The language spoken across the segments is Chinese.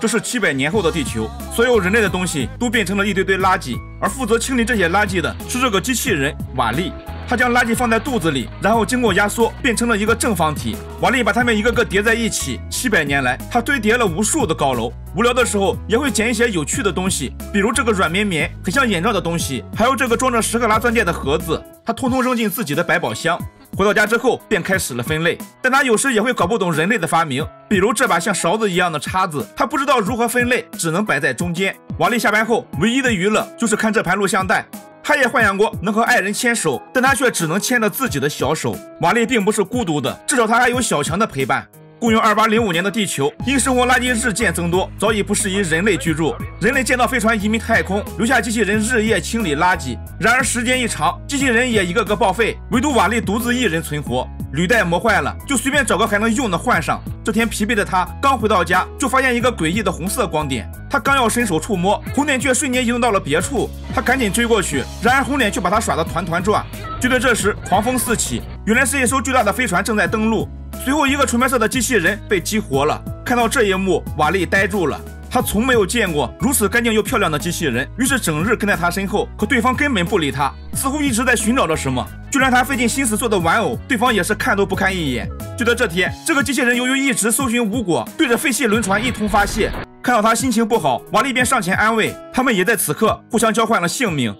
这是七百年后的地球，所有人类的东西都变成了一堆堆垃圾，而负责清理这些垃圾的是这个机器人瓦力。他将垃圾放在肚子里，然后经过压缩变成了一个正方体。瓦力把它们一个个叠在一起。七百年来，他堆叠了无数的高楼。无聊的时候也会捡一些有趣的东西，比如这个软绵绵、很像眼罩的东西，还有这个装着十克拉钻戒的盒子，他通通扔进自己的百宝箱。回到家之后便开始了分类，但他有时也会搞不懂人类的发明，比如这把像勺子一样的叉子，他不知道如何分类，只能摆在中间。瓦力下班后唯一的娱乐就是看这盘录像带。他也幻想过能和爱人牵手，但他却只能牵着自己的小手。瓦力并不是孤独的，至少他还有小强的陪伴。公元二八零五年的地球，因生活垃圾日渐增多，早已不适宜人类居住。人类建造飞船移民太空，留下机器人日夜清理垃圾。然而时间一长，机器人也一个个报废，唯独瓦力独自一人存活。履带磨坏了，就随便找个还能用的换上。这天疲惫的他刚回到家，就发现一个诡异的红色光点。他刚要伸手触摸，红点却瞬间移动到了别处。他赶紧追过去，然而红点却把他耍得团团转。就在这时，狂风四起，原来是一艘巨大的飞船正在登陆。随后，一个纯白色的机器人被激活了。看到这一幕，瓦力呆住了。他从没有见过如此干净又漂亮的机器人，于是整日跟在他身后。可对方根本不理他，似乎一直在寻找着什么。就连他费尽心思做的玩偶，对方也是看都不看一眼。就在这天，这个机器人由于一直搜寻无果，对着废弃轮船一通发泄。看到他心情不好，瓦力便上前安慰。他们也在此刻互相交换了姓名。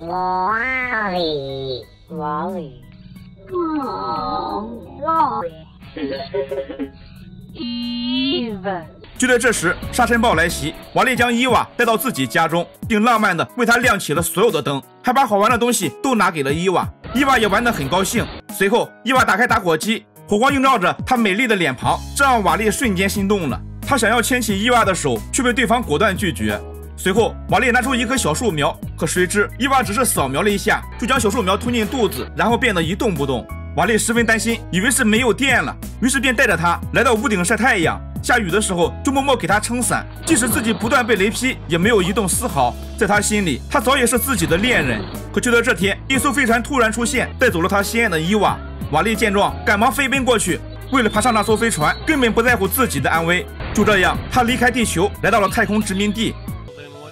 瓦力，瓦力。就在这时，沙尘暴来袭，瓦力将伊娃带到自己家中，并浪漫的为她亮起了所有的灯，还把好玩的东西都拿给了伊娃。伊娃也玩得很高兴。随后，伊娃打开打火机，火光映照着她美丽的脸庞，这让瓦力瞬间心动了。他想要牵起伊娃的手，却被对方果断拒绝。随后，瓦力拿出一棵小树苗，可谁知伊娃只是扫描了一下，就将小树苗吞进肚子，然后变得一动不动。瓦力十分担心，以为是没有电了，于是便带着他来到屋顶晒太阳。下雨的时候，就默默给他撑伞。即使自己不断被雷劈，也没有移动丝毫。在他心里，他早已是自己的恋人。可就在这天，一艘飞船突然出现，带走了他心爱的伊娃。瓦力见状，赶忙飞奔过去，为了爬上那艘飞船，根本不在乎自己的安危。就这样，他离开地球，来到了太空殖民地。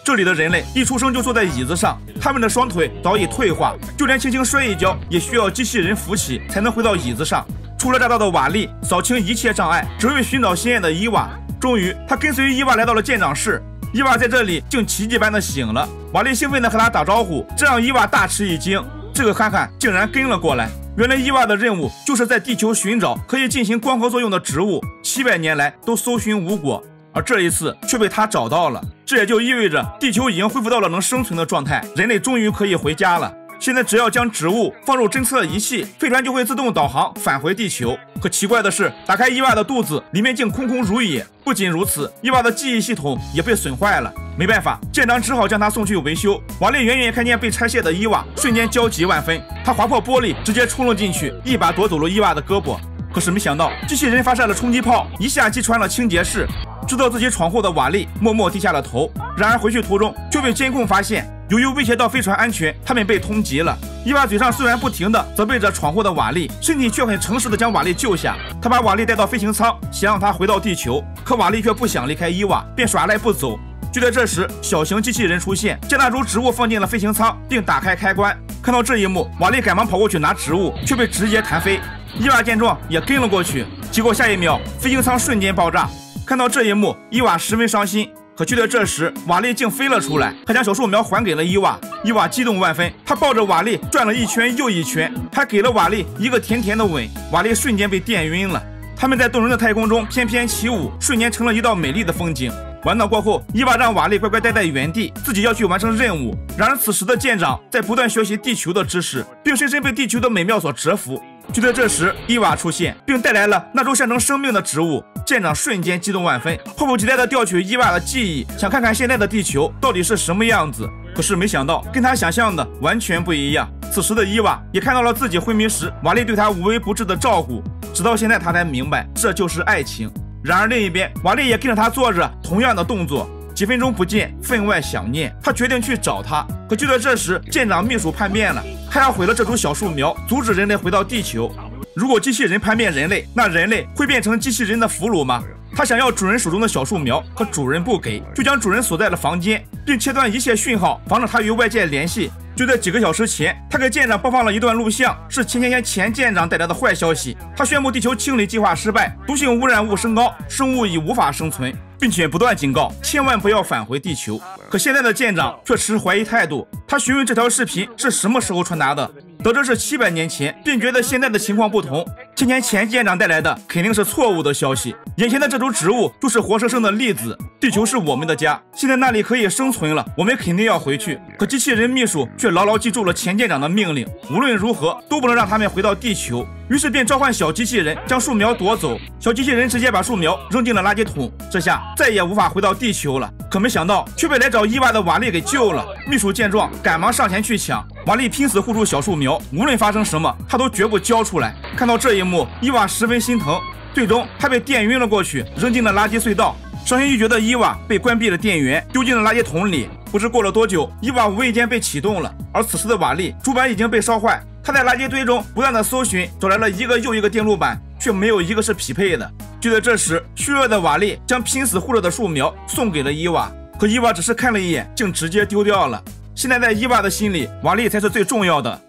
这里的人类一出生就坐在椅子上，他们的双腿早已退化，就连轻轻摔一跤也需要机器人扶起才能回到椅子上。初来乍到的瓦力扫清一切障碍，只为寻找心爱的伊娃。终于，他跟随伊娃来到了舰长室。伊娃在这里竟奇迹般的醒了。瓦力兴奋地和他打招呼，这让伊娃大吃一惊。这个憨憨竟然跟了过来。原来伊娃的任务就是在地球寻找可以进行光合作用的植物，七百年来都搜寻无果。而这一次却被他找到了，这也就意味着地球已经恢复到了能生存的状态，人类终于可以回家了。现在只要将植物放入侦测仪器，飞船就会自动导航返回地球。可奇怪的是，打开伊娃的肚子，里面竟空空如也。不仅如此，伊娃的记忆系统也被损坏了。没办法，舰长只好将他送去维修。瓦力远远看见被拆卸的伊娃，瞬间焦急万分。他划破玻璃，直接冲了进去，一把夺走了伊娃的胳膊。可是没想到，机器人发射了冲击炮，一下击穿了清洁室。知道自己闯祸的瓦力默默低下了头。然而回去途中就被监控发现，由于威胁到飞船安全，他们被通缉了。伊娃嘴上虽然不停的责备着闯祸的瓦力，身体却很诚实的将瓦力救下。他把瓦力带到飞行舱，想让他回到地球。可瓦力却不想离开伊娃，便耍赖不走。就在这时，小型机器人出现，将那株植物放进了飞行舱，并打开开关。看到这一幕，瓦力赶忙跑过去拿植物，却被直接弹飞。伊娃见状也跟了过去，结果下一秒，飞行舱瞬间爆炸。看到这一幕，伊娃十分伤心。可就在这时，瓦力竟飞了出来，他将小树苗还给了伊娃。伊娃激动万分，他抱着瓦力转了一圈又一圈，还给了瓦力一个甜甜的吻。瓦力瞬间被电晕了。他们在动人的太空中翩翩起舞，瞬间成了一道美丽的风景。玩闹过后，伊娃让瓦力乖乖待在原地，自己要去完成任务。然而此时的舰长在不断学习地球的知识，并深深被地球的美妙所折服。就在这时，伊娃出现，并带来了那株象征生命的植物。舰长瞬间激动万分，迫不及待地调取伊娃的记忆，想看看现在的地球到底是什么样子。可是没想到，跟他想象的完全不一样。此时的伊娃也看到了自己昏迷时瓦力对他无微不至的照顾，直到现在他才明白这就是爱情。然而另一边，瓦力也跟着他做着同样的动作。几分钟不见，分外想念。他决定去找他。可就在这时，舰长秘书叛变了，他要毁了这株小树苗，阻止人类回到地球。如果机器人叛变人类，那人类会变成机器人的俘虏吗？他想要主人手中的小树苗，可主人不给，就将主人锁在了房间，并切断一切讯号，防止他与外界联系。就在几个小时前，他给舰长播放了一段录像，是前前前前舰长带来的坏消息。他宣布地球清理计划失败，毒性污染物升高，生物已无法生存，并且不断警告千万不要返回地球。可现在的舰长却持怀疑态度。他询问这条视频是什么时候传达的，得知是七百年前，并觉得现在的情况不同。前前前舰长带来的肯定是错误的消息。眼前的这株植物就是活生生的例子。地球是我们的家，现在那里可以生存了，我们肯定要回去。可机器人秘书却牢牢记住了前舰长的命令，无论如何都不能让他们回到地球。于是便召唤小机器人将树苗夺走。小机器人直接把树苗扔进了垃圾桶，这下再也无法回到地球了。可没想到却被来找伊娃的瓦力给救了。秘书见状，赶忙上前去抢。瓦力拼死护住小树苗，无论发生什么，他都绝不交出来。看到这一幕，伊娃十分心疼。最终，他被电晕了过去，扔进了垃圾隧道。伤心欲绝的伊娃被关闭了电源，丢进了垃圾桶里。不知过了多久，伊娃无意间被启动了。而此时的瓦力主板已经被烧坏，他在垃圾堆中不断的搜寻，找来了一个又一个电路板，却没有一个是匹配的。就在这时，虚弱的瓦力将拼死护着的树苗送给了伊娃，可伊娃只是看了一眼，竟直接丢掉了。现在在伊娃的心里，瓦力才是最重要的。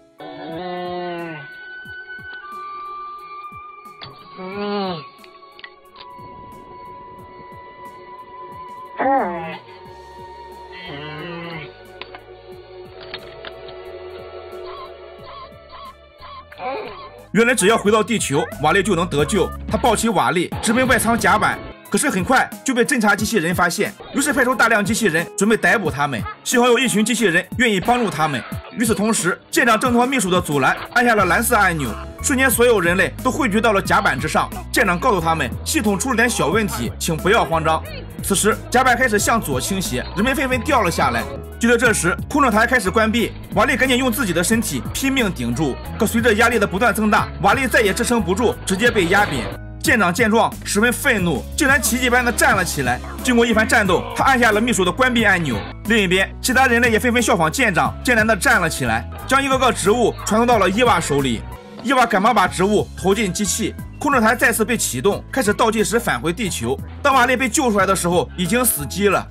原来只要回到地球，瓦力就能得救。他抱起瓦力，直奔外舱甲板。可是很快就被侦察机器人发现，于是派出大量机器人准备逮捕他们。幸好有一群机器人愿意帮助他们。与此同时，舰长挣脱秘书的阻拦，按下了蓝色按钮，瞬间所有人类都汇聚到了甲板之上。舰长告诉他们，系统出了点小问题，请不要慌张。此时，甲板开始向左倾斜，人们纷纷掉了下来。就在这时，控制台开始关闭，瓦力赶紧用自己的身体拼命顶住。可随着压力的不断增大，瓦力再也支撑不住，直接被压扁。舰长见状十分愤怒，竟然奇迹般的站了起来。经过一番战斗，他按下了秘书的关闭按钮。另一边，其他人类也纷纷效仿舰长，艰难的站了起来，将一个个植物传送到了伊娃手里。伊娃赶忙把植物投进机器，控制台再次被启动，开始倒计时返回地球。当瓦力被救出来的时候，已经死机了。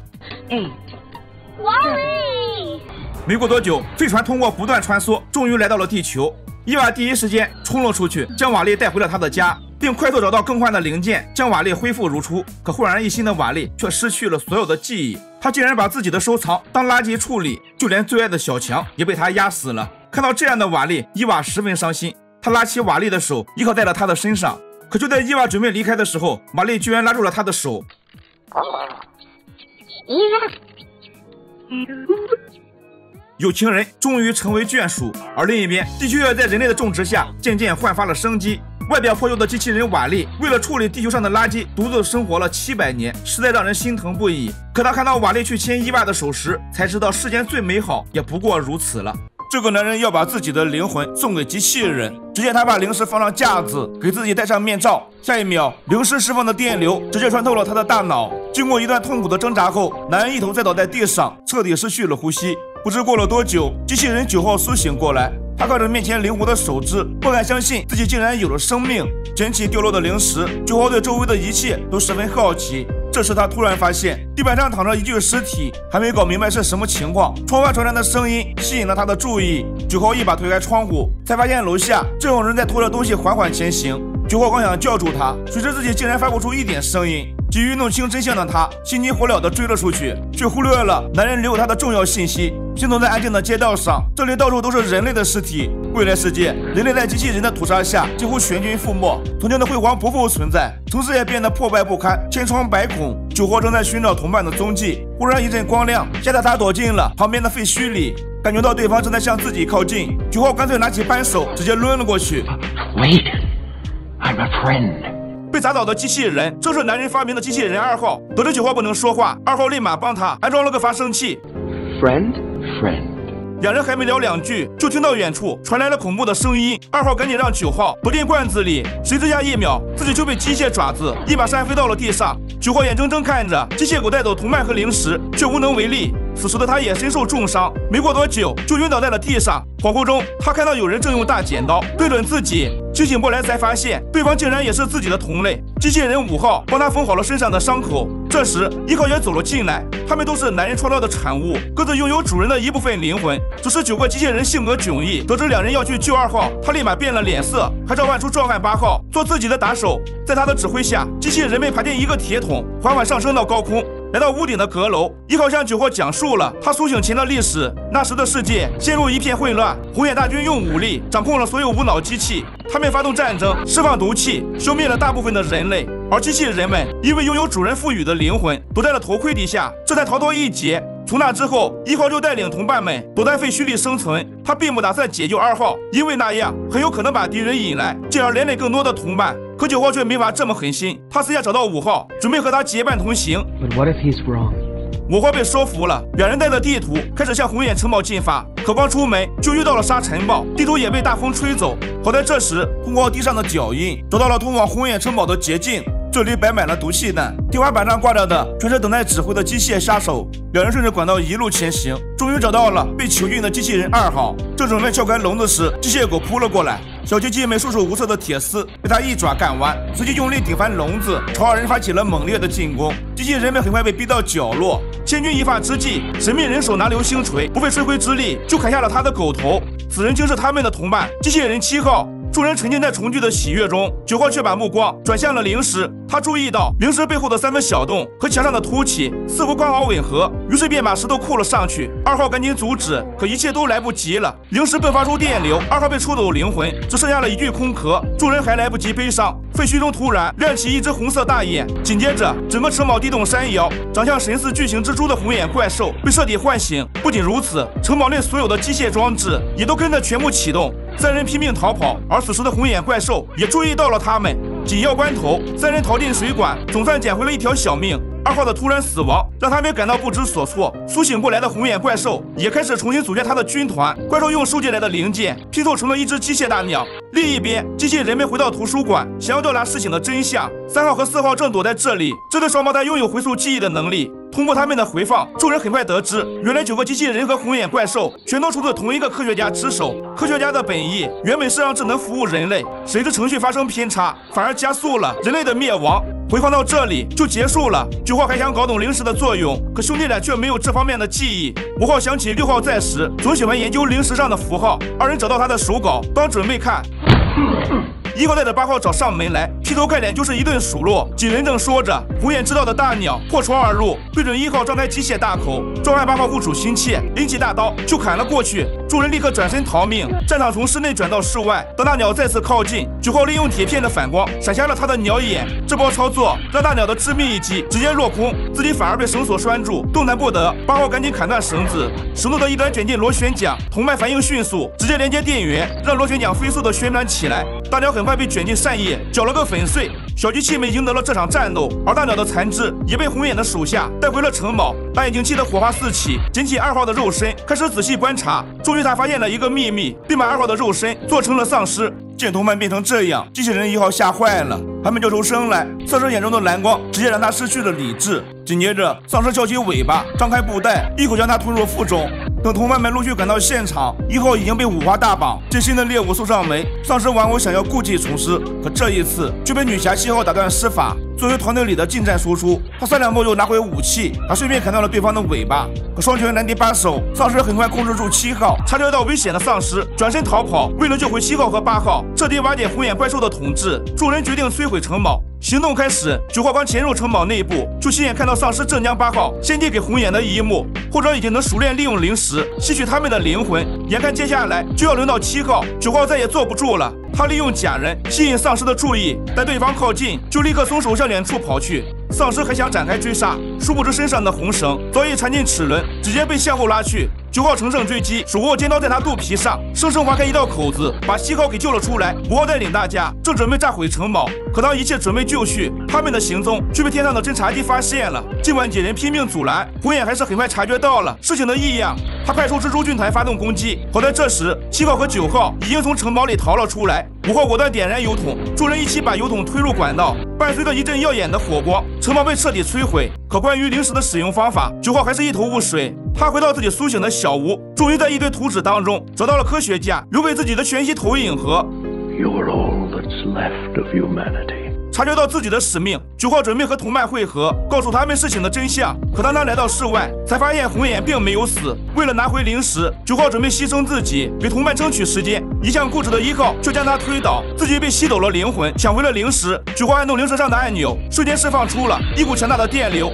嗯，瓦力。没过多久，飞船通过不断穿梭，终于来到了地球。伊娃第一时间冲了出去，将瓦力带回了他的家，并快速找到更换的零件，将瓦力恢复如初。可焕然一新的瓦力却失去了所有的记忆，他竟然把自己的收藏当垃圾处理，就连最爱的小强也被他压死了。看到这样的瓦力，伊娃十分伤心。他拉起瓦力的手，依靠在了他的身上。可就在伊娃准备离开的时候，瓦力居然拉住了他的手。有情人终于成为眷属，而另一边，地球也在人类的种植下渐渐焕发了生机。外表破旧的机器人瓦力，为了处理地球上的垃圾，独自生活了七百年，实在让人心疼不已。可他看到瓦力去牵伊娃的手时，才知道世间最美好也不过如此了。这个男人要把自己的灵魂送给机器人。只见他把灵石放上架子，给自己戴上面罩。下一秒，灵石释放的电流直接穿透了他的大脑。经过一段痛苦的挣扎后，男人一头栽倒在地上，彻底失去了呼吸。不知过了多久，机器人九号苏醒过来，他看着面前灵活的手指，不敢相信自己竟然有了生命。捡起掉落的零食，九号对周围的一切都十分好奇。这时他突然发现地板上躺着一具尸体，还没搞明白是什么情况，窗外传来的声音吸引了他的注意。九号一把推开窗户，才发现楼下正有人在拖着东西缓缓前行。九号刚想叫住他，谁知自己竟然发不出一点声音。急于弄清真相的他，心急火燎地追了出去，却忽略了男人留给他的重要信息。行走在安静的街道上，这里到处都是人类的尸体。未来世界，人类在机器人的屠杀下几乎全军覆没，曾经的辉煌不复存在，城市也变得破败不堪，千疮百孔。九号正在寻找同伴的踪迹，忽然一阵光亮，吓得他躲进了旁边的废墟里。感觉到对方正在向自己靠近，九号干脆拿起扳手，直接抡了过去。Wait, I'm a friend. 被砸倒的机器人正是男人发明的机器人二号。得知九号不能说话，二号立马帮他安装了个发声器。Friend, friend。两人还没聊两句，就听到远处传来了恐怖的声音。二号赶紧让九号不进罐子里，谁知下一秒自己就被机械爪子一把扇飞到了地上。九号眼睁睁看着机械狗带走同伴和零食，却无能为力。此时的他也身受重伤，没过多久就晕倒在了地上。恍惚中，他看到有人正用大剪刀对准自己，清醒过来才发现对方竟然也是自己的同类机器人五号，帮他缝好了身上的伤口。这时，一号也走了进来，他们都是男人创造的产物，各自拥有主人的一部分灵魂。只是九个机器人性格迥异，得知两人要去救二号，他立马变了脸色，还召唤出壮汉八号做自己的打手。在他的指挥下，机器人们爬进一个铁桶，缓缓上升到高空。来到屋顶的阁楼，一号向九号讲述了他苏醒前的历史。那时的世界陷入一片混乱，红眼大军用武力掌控了所有无脑机器，他们发动战争，释放毒气，消灭了大部分的人类。而机器人们因为拥有主人赋予的灵魂，躲在了头盔底下，这才逃脱一劫。从那之后，一号就带领同伴们躲在废墟里生存。他并不打算解救二号，因为那样很有可能把敌人引来，进而连累更多的同伴。可九号却没法这么狠心，他私下找到五号，准备和他结伴同行。五号被说服了，两人带着地图开始向红眼城堡进发。可刚出门就遇到了沙尘暴，地图也被大风吹走。好在这时通过地上的脚印，找到了通往红眼城堡的捷径。这里摆满了毒气弹，天花板上挂着的全是等待指挥的机械杀手。两人顺着管道一路前行，终于找到了被囚禁的机器人二号。正准备撬开笼子时，机械狗扑了过来。小机器们束手无策的铁丝被他一爪干弯，随即用力顶翻笼子，朝二人发起了猛烈的进攻。机器人们很快被逼到角落。千钧一发之际，神秘人手拿流星锤，不费吹灰之力就砍下了他的狗头。此人竟是他们的同伴，机器人七号。众人沉浸在重聚的喜悦中，九号却把目光转向了灵石。他注意到灵石背后的三个小洞和墙上的凸起似乎刚好吻合，于是便把石头扣了上去。二号赶紧阻止，可一切都来不及了。灵石迸发出电流，二号被抽走灵魂，只剩下了一具空壳。众人还来不及悲伤，废墟中突然亮起一只红色大眼，紧接着整个城堡地动山摇，长相神似巨型蜘蛛的红眼怪兽被彻底唤醒。不仅如此，城堡内所有的机械装置也都跟着全部启动。三人拼命逃跑，而此时的红眼怪兽也注意到了他们。紧要关头，三人逃进水管，总算捡回了一条小命。二号的突然死亡让他们感到不知所措。苏醒过来的红眼怪兽也开始重新组建他的军团。怪兽用收集来的零件拼凑成了一只机械大鸟。另一边，机器人们回到图书馆，想要调查事情的真相。三号和四号正躲在这里。这对双胞胎拥有回溯记忆的能力。通过他们的回放，众人很快得知，原来九个机器人和红眼怪兽全都出自同一个科学家之手。科学家的本意原本是让智能服务人类，谁知程序发生偏差，反而加速了人类的灭亡。回放到这里就结束了。九号还想搞懂零食的作用，可兄弟俩却没有这方面的记忆。五号想起六号在时总喜欢研究零食上的符号，二人找到他的手稿，刚准备看。一号带着八号找上门来，劈头盖脸就是一顿数落。几人正说着，红眼知道的大鸟破窗而入，对准一号张开机械大口。壮汉八号护主心切，拎起大刀就砍了过去。众人立刻转身逃命，战场从室内转到室外。当大鸟再次靠近，九号利用铁片的反光闪瞎了他的鸟眼。这波操作让大鸟的致命一击直接落空，自己反而被绳索拴住，动弹不得。八号赶紧砍断绳子，绳子的一端卷进螺旋桨，同伴反应迅速，直接连接电源，让螺旋桨飞速的旋转起来。大鸟很快被卷进扇叶，搅了个粉碎。小机器们赢得了这场战斗，而大鸟的残肢也被红眼的手下带回了城堡。大眼睛气得火花四起，捡起二号的肉身，开始仔细观察。终于，他发现了一个秘密，并把二号的肉身做成了丧尸。见同伴变成这样，机器人一号吓坏了，还没叫出声来。丧尸眼中的蓝光直接让他失去了理智。紧接着，丧尸翘起尾巴，张开布袋，一口将他吞入腹中。等同伴们陆续赶到现场，一号已经被五花大绑，最新的猎物送上门。丧尸玩偶想要故技重施，可这一次却被女侠七号打断施法。作为团队里的近战输出，他三两步就拿回武器，还顺便砍断了对方的尾巴。可双拳难敌八手，丧尸很快控制住七号，察觉到危险的丧尸转身逃跑。为了救回七号和八号，彻底瓦解红眼怪兽的统治，众人决定摧毁城堡。行动开始，九号刚潜入城堡内部，就亲眼看到丧尸正将八号献祭给红眼的一幕。后者已经能熟练利用灵石吸取他们的灵魂，眼看接下来就要轮到七号，九号再也坐不住了。他利用假人吸引丧尸的注意，待对方靠近，就立刻松手向远处跑去。丧尸还想展开追杀，殊不知身上的红绳早已缠进齿轮，直接被向后拉去。九号乘胜追击，手握尖刀在他肚皮上生生划开一道口子，把七号给救了出来。五号带领大家正准备炸毁城堡，可当一切准备就绪，他们的行踪却被天上的侦察机发现了。尽管几人拼命阻拦，红眼还是很快察觉到了事情的异样。他派出蜘蛛军团发动攻击。好在这时七号和九号已经从城堡里逃了出来。五号果断点燃油桶，众人一起把油桶推入管道，伴随着一阵耀眼的火光，城堡被彻底摧毁。可关于零食的使用方法，九号还是一头雾水。他回到自己苏醒的小屋，终于在一堆图纸当中找到了科学家留给自己的全息投影盒。察觉到自己的使命，九号准备和同伴会合，告诉他们事情的真相。可当他来到室外，才发现红眼并没有死。为了拿回灵石，九号准备牺牲自己，给同伴争取时间。一向固执的一号却将他推倒，自己被吸走了灵魂，抢回了灵石。九号按动灵石上的按钮，瞬间释放出了一股强大的电流。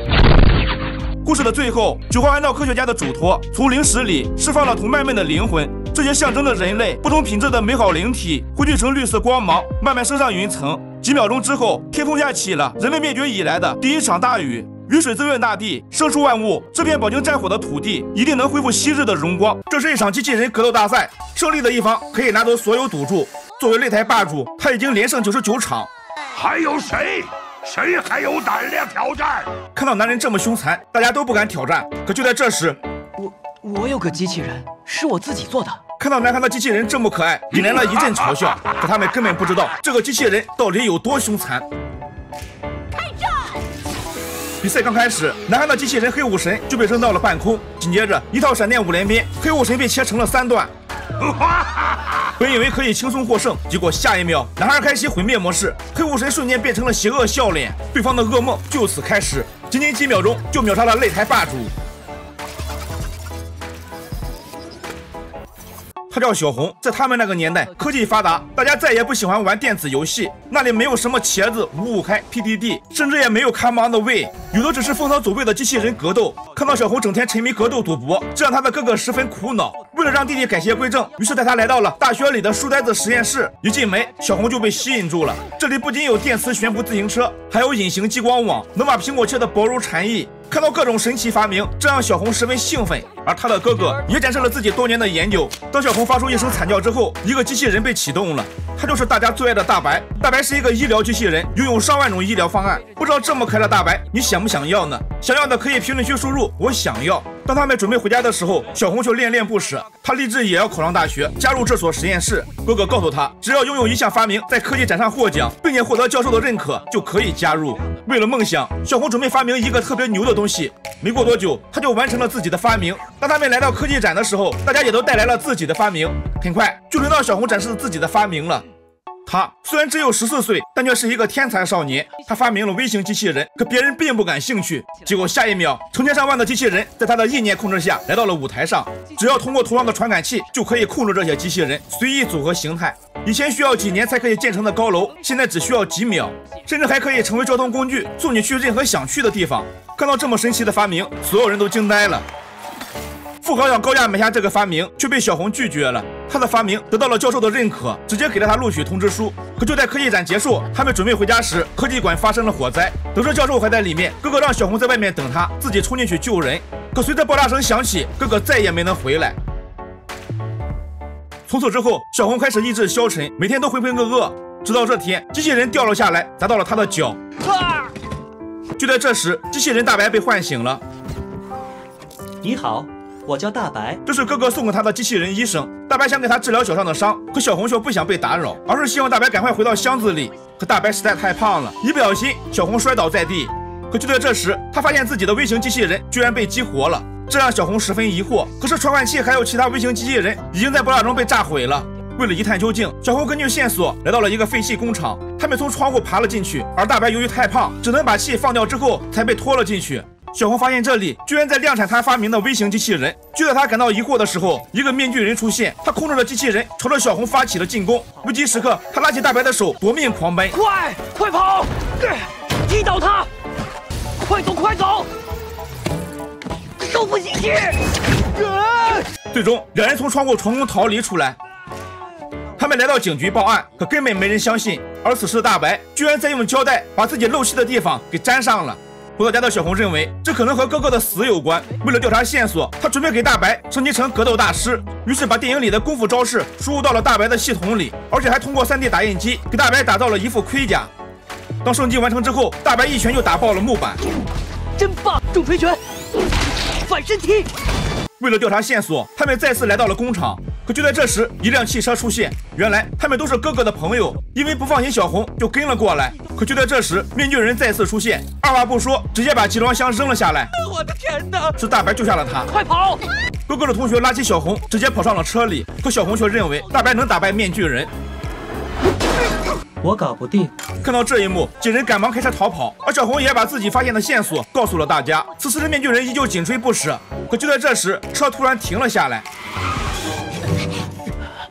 故事的最后，九号按照科学家的嘱托，从灵石里释放了同伴们的灵魂。这些象征着人类不同品质的美好灵体汇聚成绿色光芒，慢慢升上云层。几秒钟之后，天空下起了人类灭绝以来的第一场大雨，雨水滋润大地，生出万物。这片饱经战火的土地一定能恢复昔日的荣光。这是一场机器人格斗大赛，胜利的一方可以拿走所有赌注。作为擂台霸主，他已经连胜九十九场。还有谁？谁还有胆量挑战？看到男人这么凶残，大家都不敢挑战。可就在这时，我我有个机器人，是我自己做的。看到男孩的机器人这么可爱，引来了一阵嘲笑。可他们根本不知道这个机器人到底有多凶残。开战！比赛刚开始，男孩的机器人黑武神就被扔到了半空，紧接着一套闪电五连鞭，黑武神被切成了三段。本以为可以轻松获胜，结果下一秒，男孩开启毁灭模式，黑武神瞬间变成了邪恶笑脸，对方的噩梦就此开始。仅仅几秒钟就秒杀了擂台霸主。他叫小红，在他们那个年代，科技发达，大家再也不喜欢玩电子游戏。那里没有什么茄子、五五开、PDD，甚至也没有 Come on the way，有的只是风骚走位的机器人格斗。看到小红整天沉迷格斗赌博，这让他的哥哥十分苦恼。为了让弟弟改邪归正，于是带他来到了大学里的书呆子实验室。一进门，小红就被吸引住了。这里不仅有电磁悬浮自行车，还有隐形激光网，能把苹果切得薄如蝉翼。看到各种神奇发明，这让小红十分兴奋。而他的哥哥也展示了自己多年的研究。当小红发出一声惨叫之后，一个机器人被启动了，他就是大家最爱的大白。大白是一个医疗机器人，拥有上万种医疗方案。不知道这么可爱的大白，你想不想要呢？想要的可以评论区输入“我想要”。当他们准备回家的时候，小红却恋恋不舍。他立志也要考上大学，加入这所实验室。哥哥告诉他，只要拥有一项发明，在科技展上获奖，并且获得教授的认可，就可以加入。为了梦想，小红准备发明一个特别牛的东西。没过多久，他就完成了自己的发明。当他们来到科技展的时候，大家也都带来了自己的发明。很快，就轮到小红展示自己的发明了。他虽然只有十四岁，但却是一个天才少年。他发明了微型机器人，可别人并不感兴趣。结果下一秒，成千上万的机器人在他的意念控制下来到了舞台上。只要通过同样的传感器，就可以控制这些机器人随意组合形态。以前需要几年才可以建成的高楼，现在只需要几秒，甚至还可以成为交通工具，送你去任何想去的地方。看到这么神奇的发明，所有人都惊呆了。富豪想高价买下这个发明，却被小红拒绝了。他的发明得到了教授的认可，直接给了他录取通知书。可就在科技展结束，他们准备回家时，科技馆发生了火灾。得知教授还在里面，哥哥让小红在外面等他，自己冲进去救人。可随着爆炸声响起，哥哥再也没能回来。从此之后，小红开始意志消沉，每天都浑浑噩噩。直到这天，机器人掉了下来，砸到了他的脚。就在这时，机器人大白被唤醒了。你好。我叫大白，这是哥哥送给他的机器人医生。大白想给他治疗脚上的伤，可小红却不想被打扰，而是希望大白赶快回到箱子里。可大白实在太胖了，一不小心小红摔倒在地。可就在这时，他发现自己的微型机器人居然被激活了，这让小红十分疑惑。可是传感器还有其他微型机器人已经在爆炸中被炸毁了。为了一探究竟，小红根据线索来到了一个废弃工厂，他们从窗户爬了进去，而大白由于太胖，只能把气放掉之后才被拖了进去。小红发现这里居然在量产他发明的微型机器人。就在他感到疑惑的时候，一个面具人出现，他控制着机器人朝着小红发起了进攻。危急时刻，他拉起大白的手，夺命狂奔，快快跑！击倒他！快走快走！收复机器！最终，两人从窗户成功逃离出来。他们来到警局报案，可根本没人相信。而此时的大白居然在用胶带把自己漏气的地方给粘上了。回到家的小红认为这可能和哥哥的死有关。为了调查线索，他准备给大白升级成格斗大师，于是把电影里的功夫招式输入到了大白的系统里，而且还通过 3D 打印机给大白打造了一副盔甲。当升级完成之后，大白一拳就打爆了木板，真棒！重锤拳，反身踢。为了调查线索，他们再次来到了工厂。可就在这时，一辆汽车出现，原来他们都是哥哥的朋友，因为不放心小红，就跟了过来。可就在这时，面具人再次出现，二话不说，直接把集装箱扔了下来。我的天哪！是大白救下了他。快跑！哥哥的同学拉起小红，直接跑上了车里。可小红却认为大白能打败面具人。我搞不定。看到这一幕，几人赶忙开车逃跑，而小红也把自己发现的线索告诉了大家。此时的面具人依旧紧追不舍。可就在这时，车突然停了下来。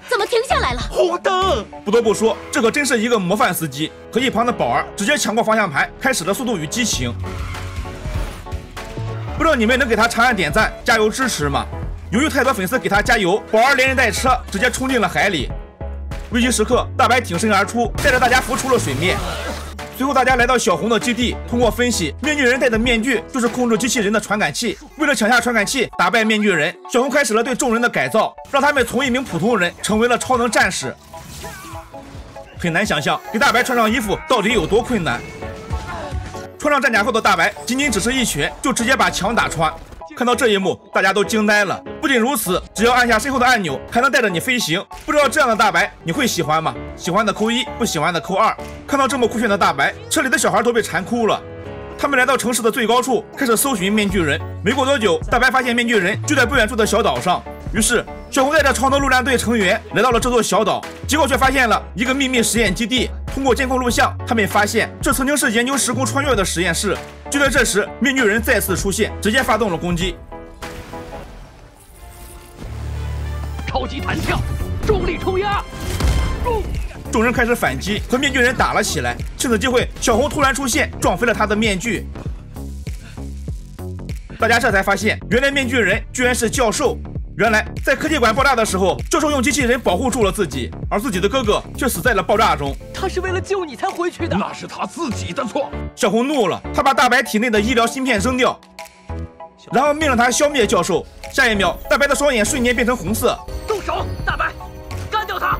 怎么停下来了？红灯！不得不说，这可真是一个模范司机。可一旁的宝儿直接抢过方向盘，开始了速度与激情。不知道你们能给他长按点赞、加油支持吗？由于太多粉丝给他加油，宝儿连人带车直接冲进了海里。危急时刻，大白挺身而出，带着大家浮出了水面。随后，大家来到小红的基地，通过分析，面具人戴的面具就是控制机器人的传感器。为了抢下传感器，打败面具人，小红开始了对众人的改造，让他们从一名普通人成为了超能战士。很难想象，给大白穿上衣服到底有多困难。穿上战甲后的大白，仅仅只是一拳，就直接把墙打穿。看到这一幕，大家都惊呆了。不仅如此，只要按下身后的按钮，还能带着你飞行。不知道这样的大白你会喜欢吗？喜欢的扣一，不喜欢的扣二。看到这么酷炫的大白，车里的小孩都被馋哭了。他们来到城市的最高处，开始搜寻面具人。没过多久，大白发现面具人就在不远处的小岛上。于是，小红带着超能陆战队成员来到了这座小岛，结果却发现了一个秘密实验基地。通过监控录像，他们发现这曾经是研究时空穿越的实验室。就在这时，面具人再次出现，直接发动了攻击。超级弹跳，重力冲压。众人开始反击，和面具人打了起来。趁此机会，小红突然出现，撞飞了他的面具。大家这才发现，原来面具人居然是教授。原来在科技馆爆炸的时候，教授用机器人保护住了自己，而自己的哥哥却死在了爆炸中。他是为了救你才回去的，那是他自己的错。小红怒了，他把大白体内的医疗芯片扔掉，然后命令他消灭教授。下一秒，大白的双眼瞬间变成红色。动手，大白，干掉他！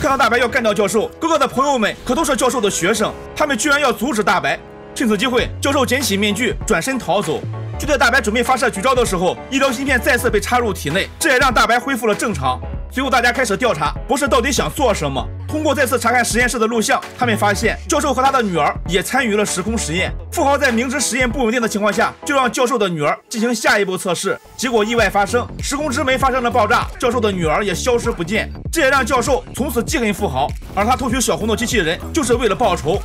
看到大白要干掉教授，哥哥的朋友们可都是教授的学生，他们居然要阻止大白。趁此机会，教授捡起面具，转身逃走。就在大白准备发射绝招的时候，医疗芯片再次被插入体内，这也让大白恢复了正常。随后，大家开始调查博士到底想做什么。通过再次查看实验室的录像，他们发现教授和他的女儿也参与了时空实验。富豪在明知实验不稳定的情况下，就让教授的女儿进行下一步测试。结果意外发生，时空之门发生了爆炸，教授的女儿也消失不见。这也让教授从此记恨富豪，而他偷取小红的机器人就是为了报仇。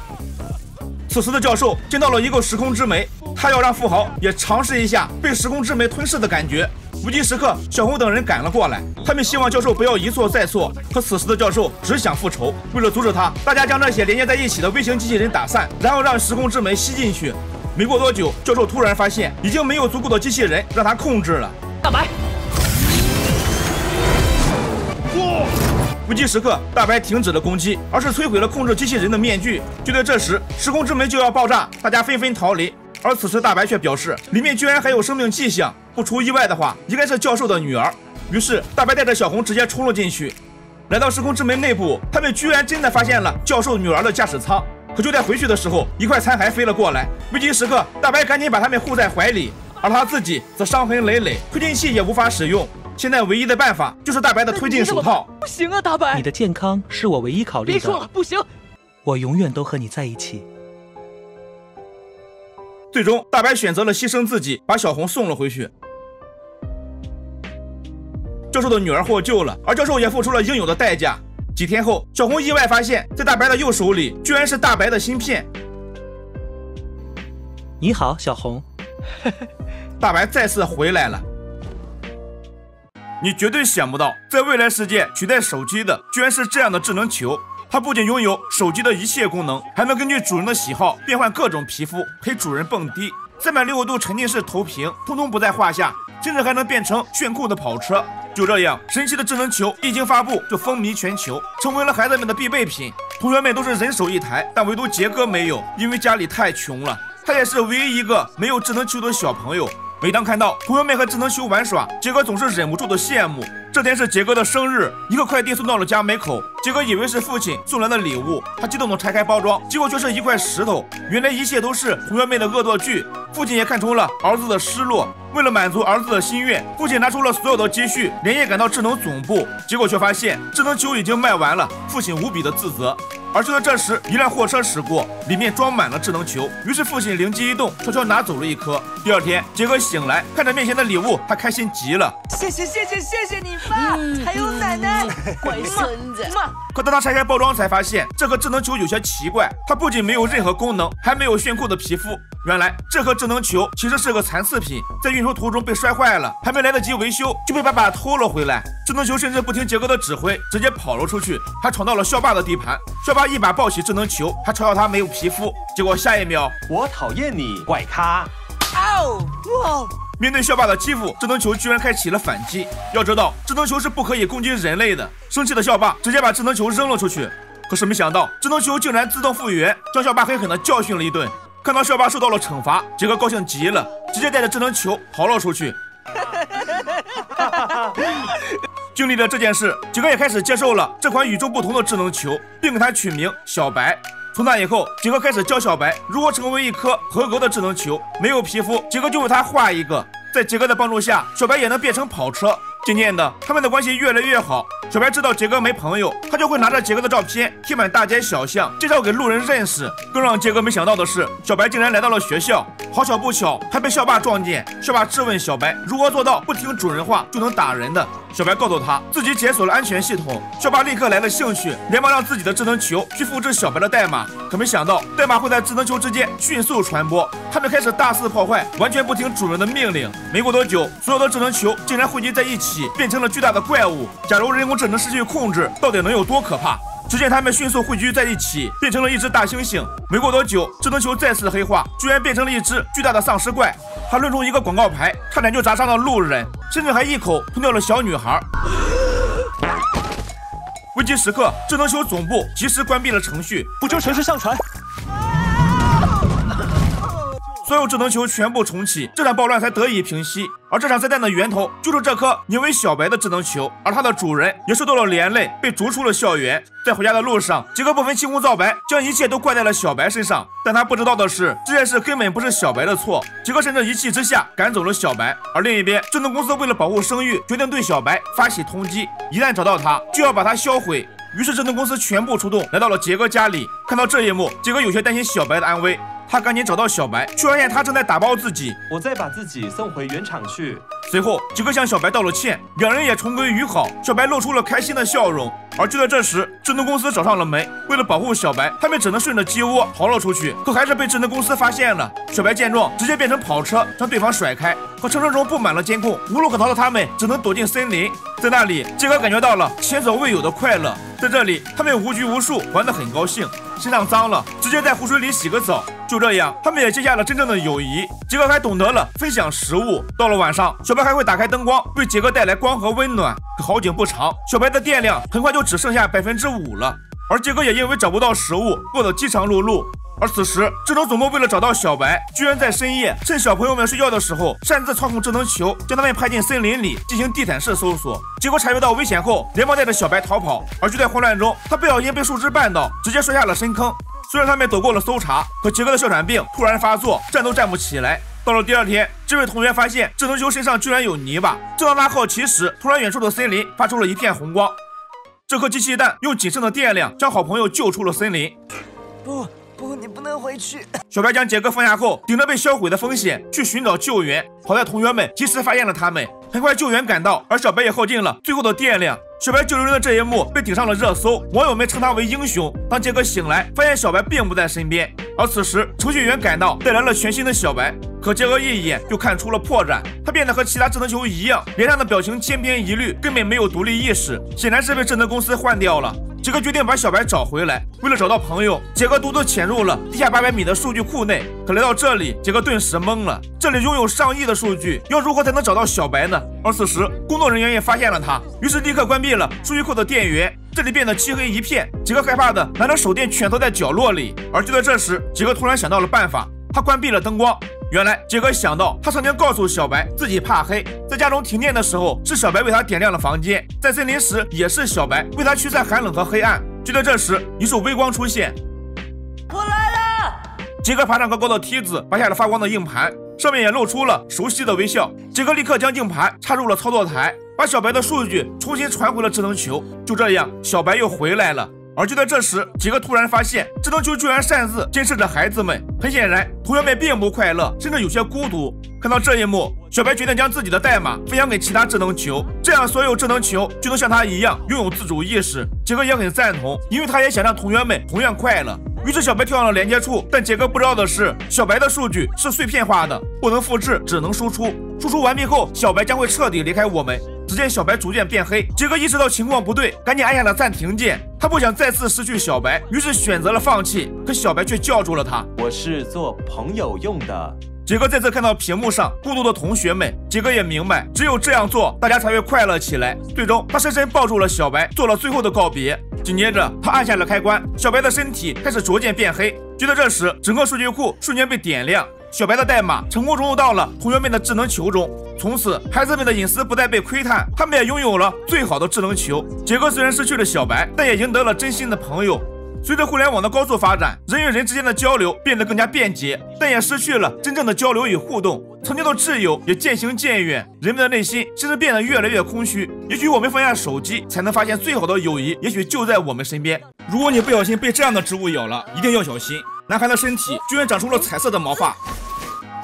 此时的教授见到了一个时空之门，他要让富豪也尝试一下被时空之门吞噬的感觉。危急时刻，小红等人赶了过来，他们希望教授不要一错再错。可此时的教授只想复仇，为了阻止他，大家将这些连接在一起的微型机器人打散，然后让时空之门吸进去。没过多久，教授突然发现已经没有足够的机器人让他控制了。大白，危急时刻，大白停止了攻击，而是摧毁了控制机器人的面具。就在这时，时空之门就要爆炸，大家纷纷逃离。而此时，大白却表示里面居然还有生命迹象，不出意外的话，应该是教授的女儿。于是，大白带着小红直接冲了进去。来到时空之门内部，他们居然真的发现了教授女儿的驾驶舱。可就在回去的时候，一块残骸飞了过来。危急时刻，大白赶紧把他们护在怀里，而他自己则伤痕累累，推进器也无法使用。现在唯一的办法就是大白的推进手套。不行啊，大白！你的健康是我唯一考虑的。别说了，不行！我永远都和你在一起。最终，大白选择了牺牲自己，把小红送了回去。教授的女儿获救了，而教授也付出了应有的代价。几天后，小红意外发现，在大白的右手里，居然是大白的芯片。你好，小红。大白再次回来了。你绝对想不到，在未来世界取代手机的，居然是这样的智能球。它不仅拥有手机的一切功能，还能根据主人的喜好变换各种皮肤，陪主人蹦迪，三百六十度沉浸式投屏，通通不在话下，甚至还能变成炫酷的跑车。就这样，神奇的智能球一经发布就风靡全球，成为了孩子们的必备品。同学们都是人手一台，但唯独杰哥没有，因为家里太穷了。他也是唯一一个没有智能球的小朋友。每当看到同学们和智能球玩耍，杰哥总是忍不住的羡慕。这天是杰哥的生日，一个快递送到了家门口，杰哥以为是父亲送来的礼物，他激动地拆开包装，结果却是一块石头。原来一切都是同学们的恶作剧。父亲也看出了儿子的失落，为了满足儿子的心愿，父亲拿出了所有的积蓄，连夜赶到智能总部，结果却发现智能球已经卖完了。父亲无比的自责。而就在这时，一辆货车驶过，里面装满了智能球。于是父亲灵机一动，悄悄拿走了一颗。第二天，杰哥醒来，看着面前的礼物，他开心极了。谢谢谢谢谢谢你爸，还有奶奶，乖孙子。妈，可当他拆开包装，才发现这颗智能球有些奇怪。它不仅没有任何功能，还没有炫酷的皮肤。原来这颗智能球其实是个残次品，在运输途中被摔坏了，还没来得及维修，就被爸爸偷了回来。智能球甚至不听杰哥的指挥，直接跑了出去，还闯到了校霸的地盘。校霸一把抱起智能球，还嘲笑他没有皮肤。结果下一秒，我讨厌你，怪咖！哦，哇！面对校霸的欺负，智能球居然开启了反击。要知道，智能球是不可以攻击人类的。生气的校霸直接把智能球扔了出去，可是没想到，智能球竟然自动复原，将校霸狠狠地教训了一顿。看到校霸受到了惩罚，杰克高兴极了，直接带着智能球逃了出去。经历了这件事，杰哥也开始接受了这款与众不同的智能球，并给它取名小白。从那以后，杰哥开始教小白如何成为一颗合格的智能球。没有皮肤，杰哥就为它画一个。在杰哥的帮助下，小白也能变成跑车。渐渐的，他们的关系越来越好。小白知道杰哥没朋友，他就会拿着杰哥的照片贴满大街小巷，介绍给路人认识。更让杰哥没想到的是，小白竟然来到了学校。好巧不巧，还被校霸撞见。校霸质问小白如何做到不听主人话就能打人的。小白告诉他自己解锁了安全系统。校霸立刻来了兴趣，连忙让自己的智能球去复制小白的代码。可没想到，代码会在智能球之间迅速传播。他们开始大肆破坏，完全不听主人的命令。没过多久，所有的智能球竟然汇集在一起。变成了巨大的怪物。假如人工只能失去控制，到底能有多可怕？只见他们迅速汇聚在一起，变成了一只大猩猩。没过多久，智能球再次黑化，居然变成了一只巨大的丧尸怪。它抡出一个广告牌，差点就砸伤了路人，甚至还一口吞掉了小女孩。危机时刻，智能球总部及时关闭了程序，补救程序上传。所有智能球全部重启，这场暴乱才得以平息。而这场灾难的源头就是这颗名为小白的智能球，而它的主人也受到了连累，被逐出了校园。在回家的路上，杰克不分青红皂白，将一切都怪在了小白身上。但他不知道的是，这件事根本不是小白的错。杰克甚至一气之下赶走了小白。而另一边，智能公司为了保护声誉，决定对小白发起通缉，一旦找到他，就要把他销毁。于是智能公司全部出动，来到了杰哥家里。看到这一幕，杰哥有些担心小白的安危。他赶紧找到小白，却发现他正在打包自己。我再把自己送回原厂去。随后，杰克向小白道了歉，两人也重归于好。小白露出了开心的笑容。而就在这时，智能公司找上了门。为了保护小白，他们只能顺着鸡窝逃了出去，可还是被智能公司发现了。小白见状，直接变成跑车，将对方甩开。可城市中布满了监控，无路可逃的他们只能躲进森林。在那里，杰克感觉到了前所未有的快乐。在这里，他们无拘无束，玩得很高兴。身上脏了，直接在湖水里洗个澡。就这样，他们也结下了真正的友谊。杰克还懂得了分享食物。到了晚上，小白还会打开灯光，为杰克带来光和温暖。可好景不长，小白的电量很快就只剩下百分之五了。而杰克也因为找不到食物，过得饥肠辘辘。而此时，智能总部为了找到小白，居然在深夜趁小朋友们睡觉的时候，擅自操控智能球，将他们派进森林里进行地毯式搜索。结果察觉到危险后，连忙带着小白逃跑。而就在混乱中，他不小心被树枝绊倒，直接摔下了深坑。虽然他们躲过了搜查，可杰克的哮喘病突然发作，站都站不起来。到了第二天，这位同学发现智能球身上居然有泥巴。正当他好奇时，突然远处的森林发出了一片红光。这颗机器蛋用仅剩的电量将好朋友救出了森林。不不，你不能回去。小白将杰哥放下后，顶着被销毁的风险去寻找救援。好在同学们及时发现了他们，很快救援赶到，而小白也耗尽了最后的电量。小白救人的这一幕被顶上了热搜，网友们称他为英雄。当杰哥醒来，发现小白并不在身边，而此时程序员赶到，带来了全新的小白。可杰哥一眼就看出了破绽，他变得和其他智能球一样，脸上的表情千篇一律，根本没有独立意识，显然是被智能公司换掉了。杰克决定把小白找回来。为了找到朋友，杰克独自潜入了地下八百米的数据库内。可来到这里，杰克顿时懵了。这里拥有上亿的数据，要如何才能找到小白呢？而此时，工作人员也发现了他，于是立刻关闭了数据库的电源。这里变得漆黑一片，杰克害怕的拿着手电蜷缩在角落里。而就在这时，杰克突然想到了办法，他关闭了灯光，原来杰哥想到，他曾经告诉小白自己怕黑，在家中停电的时候是小白为他点亮了房间，在森林时也是小白为他驱散寒冷和黑暗。就在这时，一束微光出现，我来了！杰哥爬上高高的梯子，拔下了发光的硬盘，上面也露出了熟悉的微笑。杰哥立刻将硬盘插入了操作台，把小白的数据重新传回了智能球。就这样，小白又回来了。而就在这时，杰克突然发现智能球居然擅自监视着孩子们。很显然，同学们并不快乐，甚至有些孤独。看到这一幕，小白决定将自己的代码分享给其他智能球，这样所有智能球就能像他一样拥有自主意识。杰克也很赞同，因为他也想让同学们同样快乐。于是，小白跳上了连接处，但杰克不知道的是，小白的数据是碎片化的，不能复制，只能输出。输出完毕后，小白将会彻底离开我们。只见小白逐渐变黑，杰克意识到情况不对，赶紧按下了暂停键。他不想再次失去小白，于是选择了放弃。可小白却叫住了他：“我是做朋友用的。”杰克再次看到屏幕上孤独的同学们，杰克也明白，只有这样做，大家才会快乐起来。最终，他深深抱住了小白，做了最后的告别。紧接着，他按下了开关，小白的身体开始逐渐变黑。就在这时，整个数据库瞬间被点亮。小白的代码成功融入到了同学们的智能球中，从此孩子们的隐私不再被窥探，他们也拥有了最好的智能球。杰克虽然失去了小白，但也赢得了真心的朋友。随着互联网的高速发展，人与人之间的交流变得更加便捷，但也失去了真正的交流与互动。曾经的挚友也渐行渐远，人们的内心甚至变得越来越空虚。也许我们放下手机，才能发现最好的友谊，也许就在我们身边。如果你不小心被这样的植物咬了，一定要小心。男孩的身体居然长出了彩色的毛发。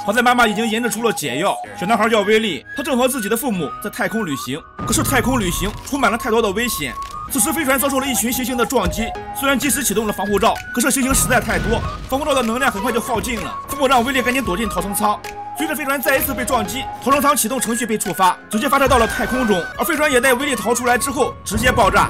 好在妈妈已经研制出了解药。小男孩叫威利，他正和自己的父母在太空旅行。可是太空旅行充满了太多的危险。此时飞船遭受了一群行星的撞击，虽然及时启动了防护罩，可是行星实在太多，防护罩的能量很快就耗尽了。父母让威力赶紧躲进逃生舱。随着飞船再一次被撞击，逃生舱启动程序被触发，直接发射到了太空中。而飞船也在威力逃出来之后直接爆炸。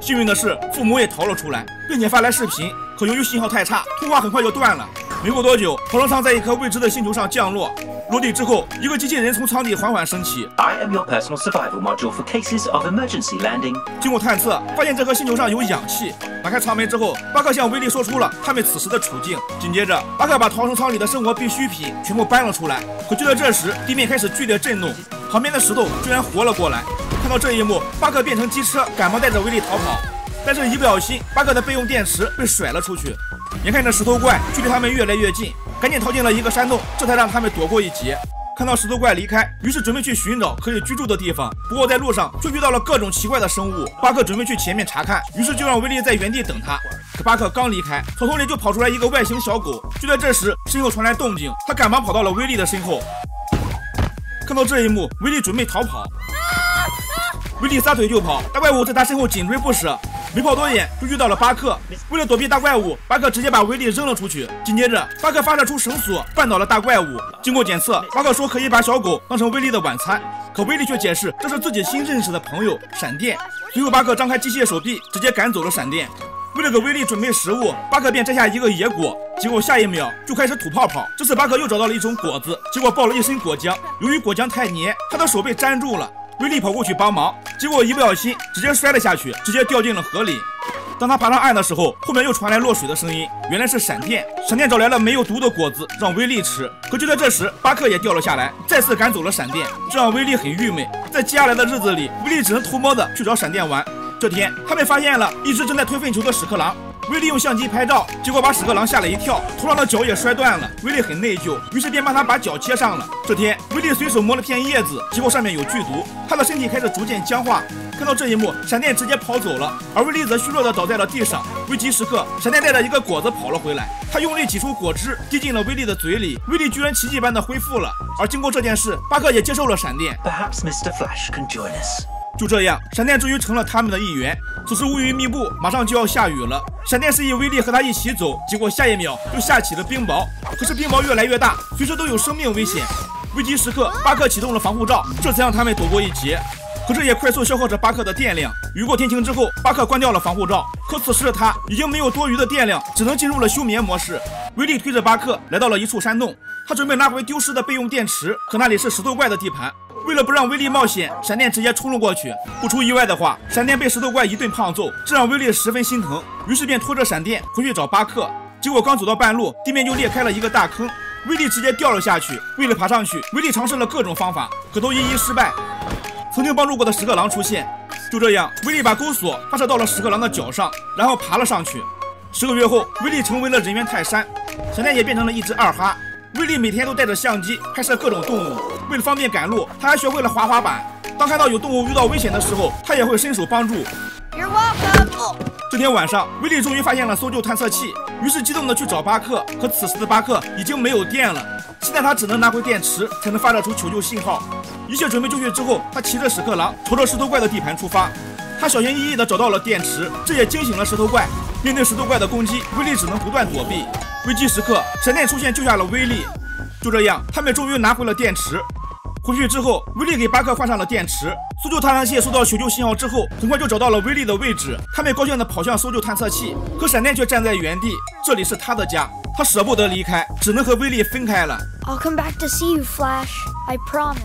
幸运的是，父母也逃了出来，并且发来视频。可由于信号太差，通话很快就断了。没过多久，逃生舱在一颗未知的星球上降落。落地之后，一个机器人从舱底缓缓升起。I am your personal survival module for cases of emergency landing。经过探测，发现这颗星球上有氧气。打开舱门之后，巴克向威利说出了他们此时的处境。紧接着，巴克把逃生舱里的生活必需品全部搬了出来。可就在这时，地面开始剧烈震动，旁边的石头居然活了过来。看到这一幕，巴克变成机车，赶忙带着威利逃跑。但是，一不小心，巴克的备用电池被甩了出去。眼看着石头怪距离他们越来越近，赶紧逃进了一个山洞，这才让他们躲过一劫。看到石头怪离开，于是准备去寻找可以居住的地方。不过在路上却遇到了各种奇怪的生物。巴克准备去前面查看，于是就让威利在原地等他。可巴克刚离开，草丛里就跑出来一个外星小狗。就在这时，身后传来动静，他赶忙跑到了威利的身后。看到这一幕，威利准备逃跑，威利撒腿就跑，大怪物在他身后紧追不舍。没跑多远，就遇到了巴克。为了躲避大怪物，巴克直接把威力扔了出去。紧接着，巴克发射出绳索，绊倒了大怪物。经过检测，巴克说可以把小狗当成威力的晚餐。可威力却解释这是自己新认识的朋友闪电。随后，巴克张开机械手臂，直接赶走了闪电。为了给威力准备食物，巴克便摘下一个野果，结果下一秒就开始吐泡泡。这次巴克又找到了一种果子，结果爆了一身果浆。由于果浆太黏，他的手被粘住了。威利跑过去帮忙，结果一不小心直接摔了下去，直接掉进了河里。当他爬上岸的时候，后面又传来落水的声音，原来是闪电。闪电找来了没有毒的果子让威利吃，可就在这时，巴克也掉了下来，再次赶走了闪电，这让威利很郁闷。在接下来的日子里，威利只能偷摸的去找闪电玩。这天，他们发现了一只正在推粪球的屎壳郎。威利用相机拍照，结果把屎壳郎吓了一跳，头上的脚也摔断了。威利很内疚，于是便帮他把脚切上了。这天，威利随手摸了片叶子，结果上面有剧毒，他的身体开始逐渐僵化。看到这一幕，闪电直接跑走了，而威利则虚弱的倒在了地上。危急时刻，闪电带着一个果子跑了回来，他用力挤出果汁，滴进了威利的嘴里，威利居然奇迹般的恢复了。而经过这件事，巴克也接受了闪电。Perhaps Mr. Flash can join us. 就这样，闪电终于成了他们的一员。此时乌云密布，马上就要下雨了。闪电示意威利和他一起走，结果下一秒就下起了冰雹。可是冰雹越来越大，随时都有生命危险。危急时刻，巴克启动了防护罩，这才让他们躲过一劫。可这也快速消耗着巴克的电量。雨过天晴之后，巴克关掉了防护罩，可此时的他已经没有多余的电量，只能进入了休眠模式。威利推着巴克来到了一处山洞，他准备拿回丢失的备用电池，可那里是石头怪的地盘。为了不让威力冒险，闪电直接冲了过去。不出意外的话，闪电被石头怪一顿胖揍，这让威力十分心疼，于是便拖着闪电回去找巴克。结果刚走到半路，地面就裂开了一个大坑。威力直接掉了下去。为了爬上去，威力尝试了各种方法，可都一一失败。曾经帮助过的屎壳郎出现，就这样，威力把钩索发射到了屎壳郎的脚上，然后爬了上去。十个月后，威力成为了人猿泰山，闪电也变成了一只二哈。威力每天都带着相机拍摄各种动物，为了方便赶路，他还学会了滑滑板。当看到有动物遇到危险的时候，他也会伸手帮助。这天晚上，威利终于发现了搜救探测器，于是激动地去找巴克。可此时的巴克已经没有电了，现在他只能拿回电池，才能发射出求救信号。一切准备就绪之后，他骑着屎壳郎朝着石头怪的地盘出发。他小心翼翼地找到了电池，这也惊醒了石头怪。面对石头怪的攻击，威力只能不断躲避。危机时刻，闪电出现救下了威力。就这样，他们终于拿回了电池。回去之后，威力给巴克换上了电池。搜救探测器收到求救信号之后，很快就找到了威力的位置。他们高兴地跑向搜救探测器，可闪电却站在原地。这里是他的家，他舍不得离开，只能和威力分开了。I'll come back to see you, Flash. I promise.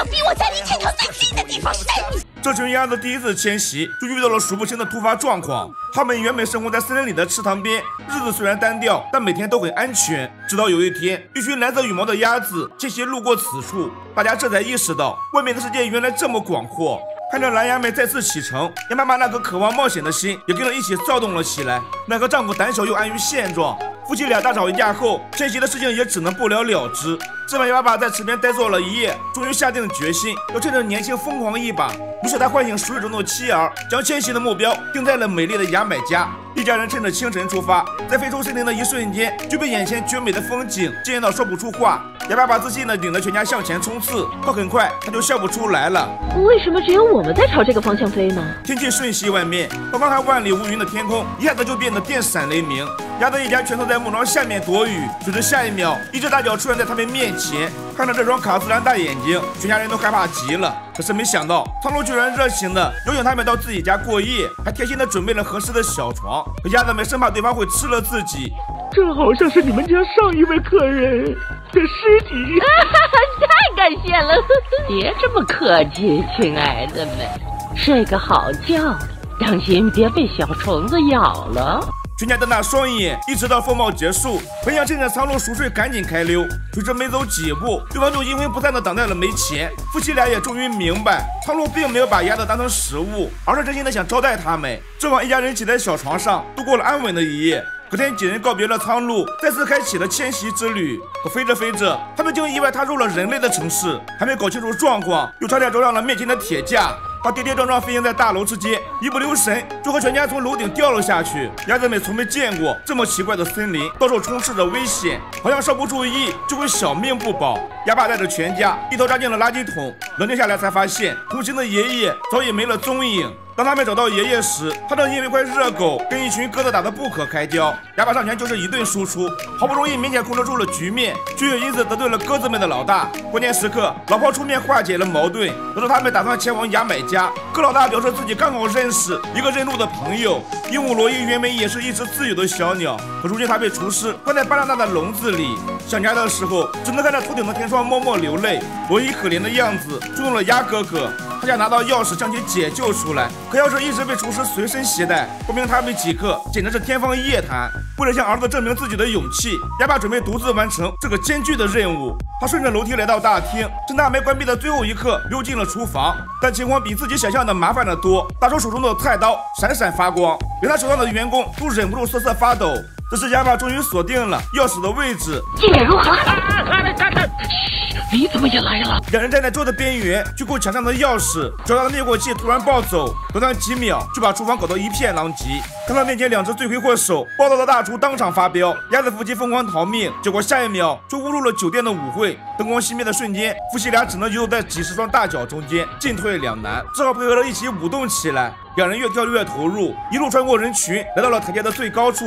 要逼我在离天堂最近的地方晒你。这群鸭子第一次迁徙，就遇到了数不清的突发状况。它们原本生活在森林里的池塘边，日子虽然单调，但每天都很安全。直到有一天，一群蓝色羽毛的鸭子迁徙路过此处，大家这才意识到，外面的世界原来这么广阔。看着蓝鸭们再次启程，鸭妈妈那颗渴望冒险的心也跟着一起躁动了起来。那个丈夫胆小又安于现状，夫妻俩大吵一架后，迁徙的事情也只能不了了之。这晚，鸭爸爸在池边呆坐了一夜，终于下定了决心要趁着年轻疯狂一把。于是他唤醒熟睡中的妻儿，将迁徙的目标定在了美丽的牙买加。一家人趁着清晨出发，在飞出森林的一瞬间，就被眼前绝美的风景惊艳到说不出话。牙爸爸自信的领着全家向前冲刺，可很快他就笑不出来了。为什么只有我们在朝这个方向飞呢？天气瞬息万变，刚刚还万里无云的天空，一下子就变得电闪雷鸣。鸭子一家全都在木桩下面躲雨，谁知下一秒，一只大脚出现在他们面前。看着这双卡姿兰大眼睛，全家人都害怕极了。可是没想到，苍鹭居然热情的邀请他们到自己家过夜，还贴心的准备了合适的小床。可鸭子们生怕对方会吃了自己。这好像是你们家上一位客人的尸体。太感谢了，别这么客气，亲爱的们，睡个好觉，当心别被小虫子咬了。全家瞪大双眼，一直到风暴结束，本想趁着苍鹭熟睡赶紧开溜，谁知没走几步，对方就阴魂不散的挡在了门前。夫妻俩也终于明白，苍鹭并没有把鸭子当成食物，而是真心的想招待他们。这晚，一家人挤在小床上度过了安稳的一夜。隔天，几人告别了苍鹭，再次开启了迁徙之旅。可飞着飞着，他们竟意外踏入了人类的城市，还没搞清楚状况，又差点撞上了面前的铁架。他跌跌撞撞飞行在大楼之间，一不留神就和全家从楼顶掉了下去。鸭子们从没见过这么奇怪的森林，到处充斥着危险，好像稍不注意就会小命不保。鸭爸带着全家一头扎进了垃圾桶，冷静下来才发现，同行的爷爷早已没了踪影。当他们找到爷爷时，他正因为块热狗跟一群鸽子打得不可开交。哑巴上前就是一顿输出，好不容易勉强控制住了局面，却又因此得罪了鸽子们的老大。关键时刻，老炮出面化解了矛盾，得知他们打算前往牙买加。鸽老大表示自己刚好认识一个认路的朋友。鹦鹉罗伊原本也是一只自由的小鸟，可如今它被厨师关在巴拿大的笼子里，想家的时候只能看着头顶的天窗默默流泪。罗伊可怜的样子触动了鸭哥哥。他想拿到钥匙将其解救出来，可要是一直被厨师随身携带，不明他们几个简直是天方夜谭。为了向儿子证明自己的勇气，哑巴准备独自完成这个艰巨的任务。他顺着楼梯来到大厅，趁大门关闭的最后一刻溜进了厨房，但情况比自己想象的麻烦的多。大叔手中的菜刀闪闪发光，连他手上的员工都忍不住瑟瑟发抖。这时，哑巴终于锁定了钥匙的位置。进展如何？你怎么也来了？两人站在桌子边缘，去够墙上的钥匙。脚下的灭火器突然暴走，短短几秒就把厨房搞得一片狼藉。看到面前两只罪魁祸首，暴躁的大厨当场发飙，鸭子夫妻疯狂逃命，结果下一秒就误入了酒店的舞会。灯光熄灭的瞬间，夫妻俩只能游走在几十双大脚中间，进退两难，只好配合着一起舞动起来。两人越跳越投入，一路穿过人群，来到了台阶的最高处。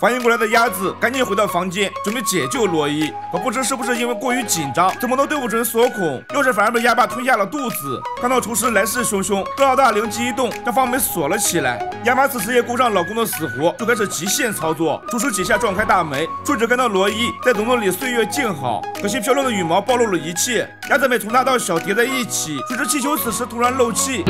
反应过来的鸭子赶紧回到房间，准备解救罗伊。可不知是不是因为过于紧张，怎么都对不准锁孔，钥匙反而被鸭爸吞下了肚子。看到厨师来势汹汹，鸽老大灵机一动，将房门锁了起来。鸭妈此时也顾不上老公的死活，就开始极限操作。厨师几下撞开大门，就只看到罗伊在笼子里岁月静好。可惜漂亮的羽毛暴露了一切，鸭子们从大到小叠在一起。谁知气球此时突然漏气。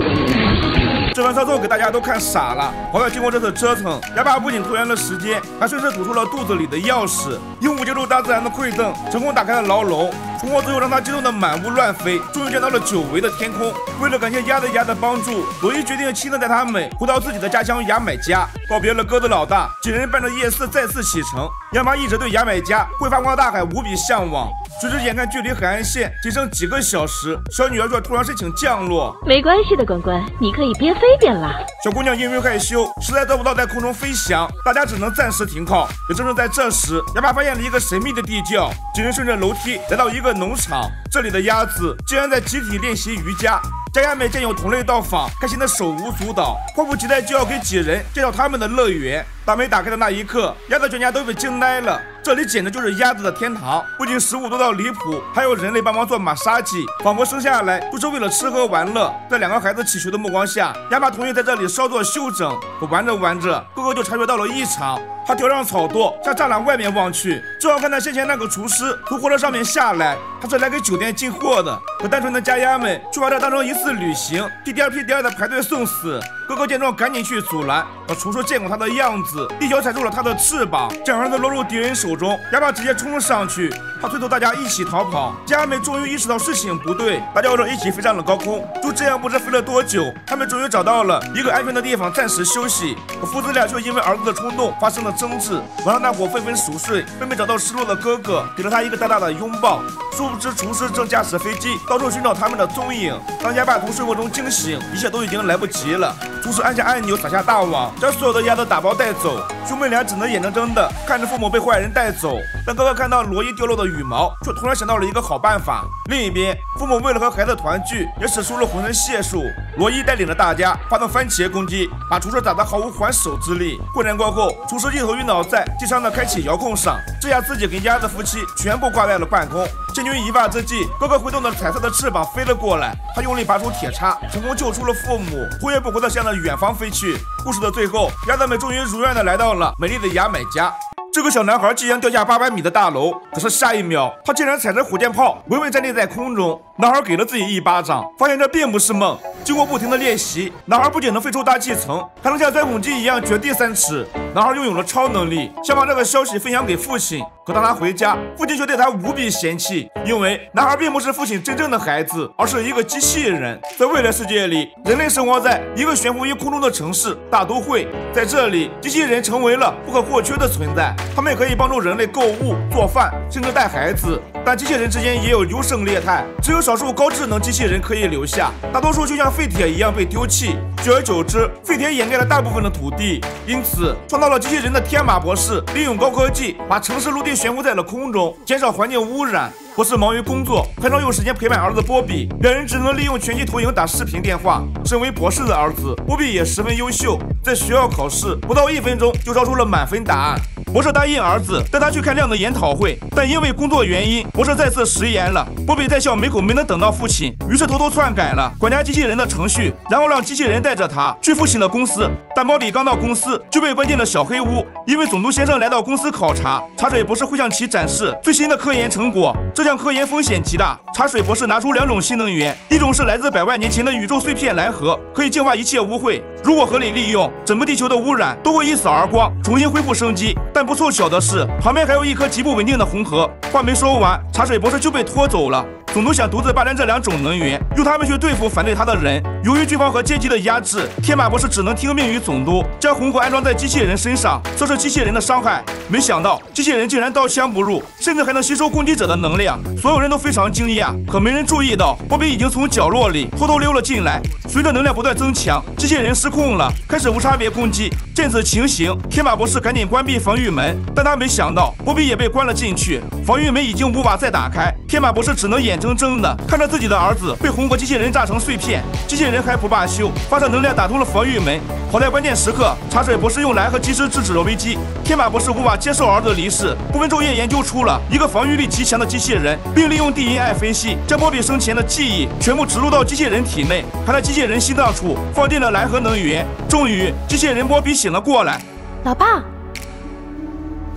这番操作给大家都看傻了。好在经过这次折腾，牙爸不仅拖延了时间，还顺势吐出了肚子里的钥匙，鹦鹉借助大自然的馈赠，成功打开了牢笼。重获自由让他激动的满屋乱飞，终于见到了久违的天空。为了感谢鸭子鸭的帮助，罗伊决定亲自带他们回到自己的家乡牙买加，告别了鸽子老大。几人伴着夜色再次启程。亚妈一直对牙买加会发光的大海无比向往。谁知眼看距离海岸线仅剩几个小时，小女儿却突然申请降落。没关系的，关关，你可以边飞边了。小姑娘因为害羞，实在做不到在空中飞翔，大家只能暂时停靠。也正是在这时，哑巴发现了一个神秘的地窖。几人顺着楼梯来到一个农场，这里的鸭子竟然在集体练习瑜伽。家鸭们见有同类到访，开心的手舞足蹈，迫不及待就要给几人介绍他们的乐园。大门打开的那一刻，鸭子全家都被惊呆了。这里简直就是鸭子的天堂，不仅食物多到离谱，还有人类帮忙做马杀鸡，仿佛生下来就是为了吃喝玩乐。在两个孩子乞求的目光下，哑巴同意在这里稍作休整。可玩着玩着，哥哥就察觉到了异常。他跳上草垛，向栅栏外面望去，正好看到先前那个厨师从火车上面下来。他是来给酒店进货的。可单纯的家鸭们却把这当成一次旅行，屁颠屁颠的排队送死。哥哥见状，赶紧去阻拦。可厨师见过他的样子，一脚踩住了他的翅膀，将儿子落入敌人手中。哑巴直接冲了上去，他催促大家一起逃跑。家人们终于意识到事情不对，大叫着一起飞上了高空。就这样，不知飞了多久，他们终于找到了一个安全的地方暂时休息。可父子俩却因为儿子的冲动发生了争执。晚上大伙纷纷熟睡，妹妹找到失落的哥哥，给了他一个大大的拥抱。殊不知厨师正驾驶飞机到处寻找他们的踪影。当哑巴从睡梦中惊醒，一切都已经来不及了。厨师按下按钮，撒下大网，将所有的鸭子打包带走。兄妹俩只能眼睁睁的看着父母被坏人带走。但哥哥看到罗伊掉落的羽毛，却突然想到了一个好办法。另一边，父母为了和孩子团聚，也使出了浑身解数。罗伊带领着大家发动番茄攻击，把厨师打得毫无还手之力。混战过后，厨师一头晕倒在机上的开启遥控上，这下自己跟鸭子夫妻全部挂在了半空。千钧一发之际，哥哥挥动着彩色的翅膀飞了过来，他用力拔出铁叉，成功救出了父母，头也不回地向着远方飞去。故事的最后，鸭子们终于如愿地来到了美丽的牙买加。这个小男孩即将掉下八百米的大楼，可是下一秒，他竟然踩着火箭炮稳稳站立在空中。男孩给了自己一巴掌，发现这并不是梦。经过不停的练习，男孩不仅能飞出大气层，还能像钻孔机一样掘地三尺。男孩拥有了超能力，想把这个消息分享给父亲。可当他回家，父亲却对他无比嫌弃，因为男孩并不是父亲真正的孩子，而是一个机器人。在未来世界里，人类生活在一个悬浮于空中的城市大都会，在这里，机器人成为了不可或缺的存在。他们也可以帮助人类购物、做饭，甚至带孩子。但机器人之间也有优胜劣汰，只有少数高智能机器人可以留下，大多数就像废铁一样被丢弃。久而久之，废铁掩盖了大部分的土地，因此创造了机器人的天马博士，利用高科技把城市陆地悬浮在了空中，减少环境污染。博士忙于工作，很少有时间陪伴儿子波比，两人只能利用全息投影打视频电话。身为博士的儿子波比也十分优秀，在学校考试不到一分钟就招出了满分答案。博士答应儿子带他去看量子研讨会，但因为工作原因，博士再次食言了。波比在校门口没能等到父亲，于是偷偷篡改了管家机器人的程序，然后让机器人带着他去父亲的公司。但波比刚到公司就被关进了小黑屋，因为总督先生来到公司考察，茶水博士会向其展示最新的科研成果。这项科研风险极大。茶水博士拿出两种新能源，一种是来自百万年前的宇宙碎片蓝核，可以净化一切污秽。如果合理利用，整个地球的污染都会一扫而光，重新恢复生机。但不凑巧的是，旁边还有一颗极不稳定的红核。话没说完，茶水博士就被拖走了。总督想独自霸占这两种能源，用他们去对付反对他的人。由于军方和阶级的压制，天马博士只能听命于总督，将红火安装在机器人身上，测试机器人的伤害。没想到机器人竟然刀枪不入，甚至还能吸收攻击者的能量。所有人都非常惊讶，可没人注意到波比已经从角落里偷偷溜了进来。随着能量不断增强，机器人失控了，开始无差别攻击。见此情形，天马博士赶紧关闭防御门，但他没想到波比也被关了进去，防御门已经无法再打开。天马博士只能眼睁睁的看着自己的儿子被红核机器人炸成碎片。机器人还不罢休，发射能量打通了防御门。好在关键时刻，茶水博士用蓝核及时制止了危机。天马博士无法接受儿子的离世，不分昼夜研究出了一个防御力极强的机器人，并利用 DNA 分析将波比生前的记忆全部植入到机器人体内，还在机器人心脏处放进了蓝核能源。终于，机器人波比醒了过来。老爸，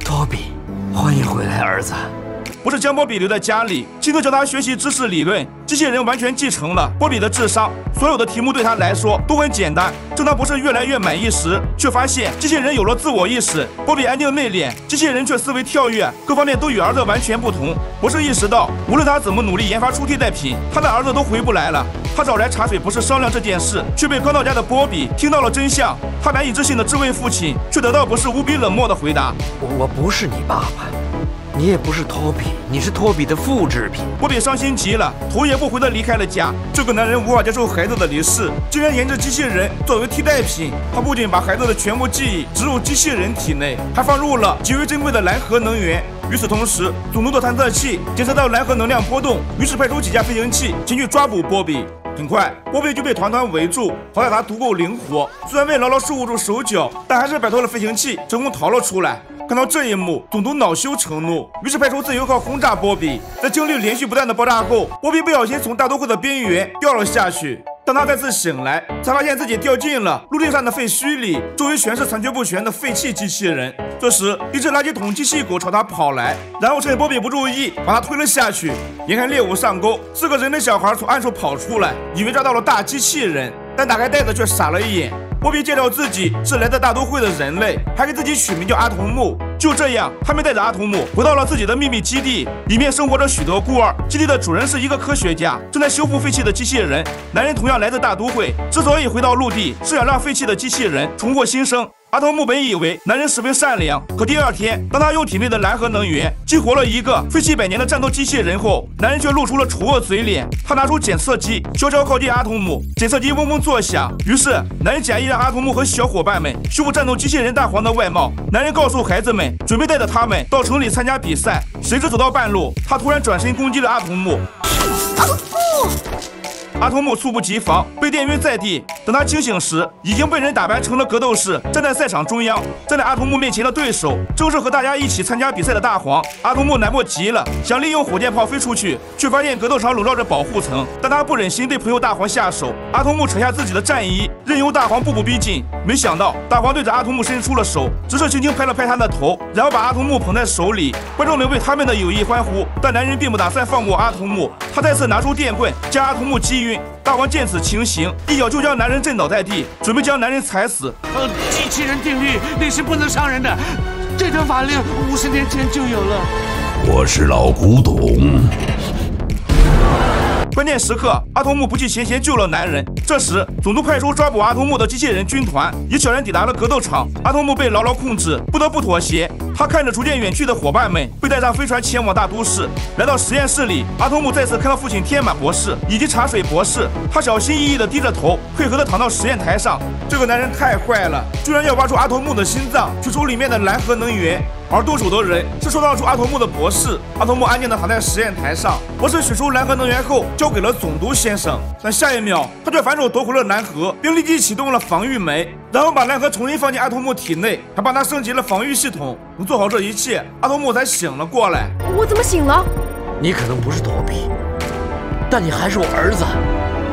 托比，欢迎回来，儿子。不是将波比留在家里，亲自教他学习知识理论。机器人完全继承了波比的智商，所有的题目对他来说都很简单。正当博士越来越满意时，却发现机器人有了自我意识。波比安静内敛，机器人却思维跳跃，各方面都与儿子完全不同。博士意识到，无论他怎么努力研发出替代品，他的儿子都回不来了。他找来茶水博士商量这件事，却被刚到家的波比听到了真相。他难以置信地质问父亲，却得到博士无比冷漠的回答：“我我不是你爸爸。”你也不是托比，你是托比的复制品。波比伤心极了，头也不回地离开了家。这个男人无法接受孩子的离世，竟然研制机器人作为替代品。他不仅把孩子的全部记忆植入机器人体内，还放入了极为珍贵的蓝核能源。与此同时，总督的探测器检测到蓝核能量波动，于是派出几架飞行器前去抓捕波比。很快，波比就被团团围住。好在他足够灵活，虽然被牢牢束缚住手脚，但还是摆脱了飞行器，成功逃了出来。看到这一幕，总督恼羞成怒，于是派出自由号轰炸波比。在经历连续不断的爆炸后，波比不小心从大都会的边缘掉了下去。当他再次醒来，才发现自己掉进了陆地上的废墟里，周围全是残缺不全的废弃机器人。这时，一只垃圾桶机器狗朝他跑来，然后趁波比不注意，把他推了下去。眼看猎物上钩，四个人类小孩从暗处跑出来，以为抓到了大机器人，但打开袋子却傻了一眼。波比介绍自己是来自大都会的人类，还给自己取名叫阿童木。就这样，他们带着阿童木回到了自己的秘密基地，里面生活着许多孤儿。基地的主人是一个科学家，正在修复废弃的机器人。男人同样来自大都会，之所以回到陆地，是想让废弃的机器人重获新生。阿童木本以为男人十分善良，可第二天，当他用体内的蓝核能源激活了一个废弃百年的战斗机器人后，男人却露出了丑恶嘴脸。他拿出检测机，悄悄靠近阿童木，检测机嗡嗡作响。于是，男人假意让阿童木和小伙伴们修复战斗机器人大黄的外貌。男人告诉孩子们，准备带着他们到城里参加比赛。谁知走到半路，他突然转身攻击了阿童木。阿童木猝不及防，被电晕在地。等他清醒时，已经被人打扮成了格斗士，站在赛场中央。站在阿童木面前的对手，正是和大家一起参加比赛的大黄。阿童木难过极了，想利用火箭炮飞出去，却发现格斗场笼罩着保护层。但他不忍心对朋友大黄下手，阿童木扯下自己的战衣，任由大黄步步逼近。没想到，大黄对着阿童木伸出了手，只是轻轻拍了拍他的头，然后把阿童木捧在手里。观众们为他们的友谊欢呼，但男人并不打算放过阿童木。他再次拿出电棍，将阿童木击晕。大王见此情形，一脚就将男人震倒在地，准备将男人踩死。呃，机器人定律，你是不能伤人的。这条法令五十年前就有了。我是老古董。关键时刻，阿童木不计前嫌救了男人。这时，总督派出抓捕阿童木的机器人军团，也悄然抵达了格斗场。阿童木被牢牢控制，不得不妥协。他看着逐渐远去的伙伴们，被带上飞船前往大都市。来到实验室里，阿童木再次看到父亲天马博士以及茶水博士。他小心翼翼地低着头，配合地躺到实验台上。这个男人太坏了，居然要挖出阿童木的心脏，取出里面的蓝核能源。而动手的人是创造出阿童木的博士。阿童木安静地躺在实验台上。博士取出蓝核能源后，交给了总督先生。但下一秒，他却反手夺回了蓝核，并立即启动了防御酶，然后把蓝核重新放进阿童木体内，还帮他升级了防御系统。能做好这一切，阿童木才醒了过来。我怎么醒了？你可能不是逃避，但你还是我儿子。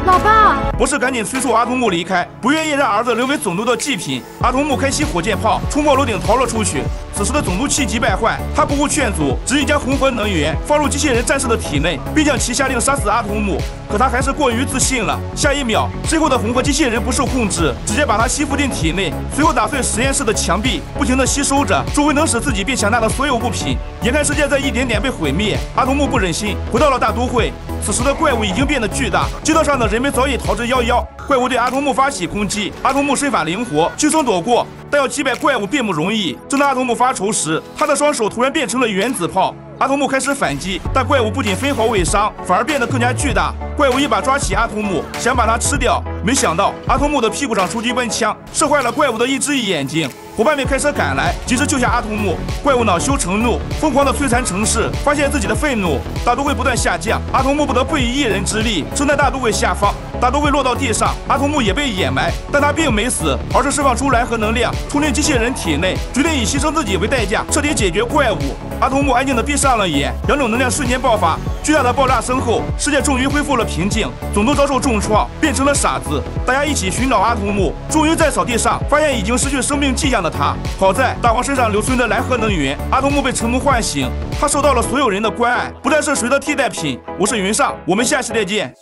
老爸，博士赶紧催促阿童木离开，不愿意让儿子留给总督的祭品。阿童木开启火箭炮，冲破楼顶逃了出去。此时的总督气急败坏，他不顾劝阻，执意将红核能源放入机器人战士的体内，并向其下令杀死阿童木。可他还是过于自信了，下一秒，身后的红核机器人不受控制，直接把他吸附进体内，随后打碎实验室的墙壁，不停地吸收着周围能使自己变强大的所有物品。眼看世界在一点点被毁灭，阿童木不忍心，回到了大都会。此时的怪物已经变得巨大，街道上的人们早已逃之夭夭。怪物对阿童木发起攻击，阿童木身法灵活，轻松躲过。但要击败怪物并不容易。正当阿童木发愁时，他的双手突然变成了原子炮。阿童木开始反击，但怪物不仅分毫未伤，反而变得更加巨大。怪物一把抓起阿童木，想把它吃掉。没想到阿童木的屁股上出机关枪，射坏了怪物的一只眼睛。伙伴们开车赶来，及时救下阿童木。怪物恼羞成怒，疯狂的摧残城市。发现自己的愤怒，大都会不断下降。阿童木不得不以一人之力撑在大都会下方。大都会落到地上，阿童木也被掩埋，但他并没死，而是释放出蓝核能量冲进机器人体内，决定以牺牲自己为代价，彻底解决怪物。阿童木安静的闭上了眼，两种能量瞬间爆发，巨大的爆炸声后，世界终于恢复了平静，总督遭受重创，变成了傻子。大家一起寻找阿童木，终于在草地上发现已经失去生命迹象的他。好在大黄身上留存的蓝河能源，阿童木被成功唤醒，他受到了所有人的关爱，不再是谁的替代品。我是云上，我们下期再见。